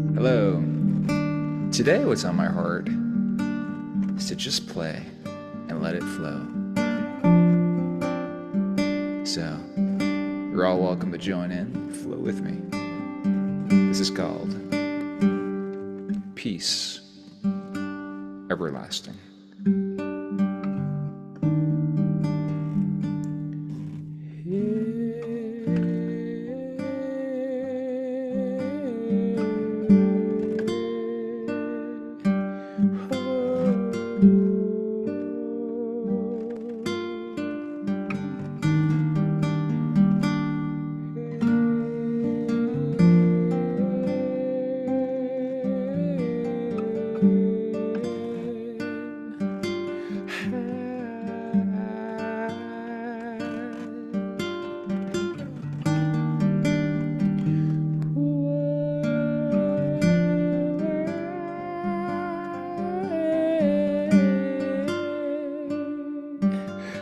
Hello. Today, what's on my heart is to just play and let it flow. So, you're all welcome to join in, flow with me. This is called Peace Everlasting.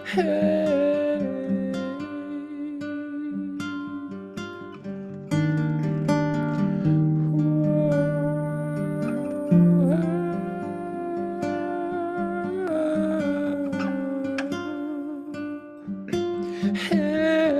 Hey. Hey.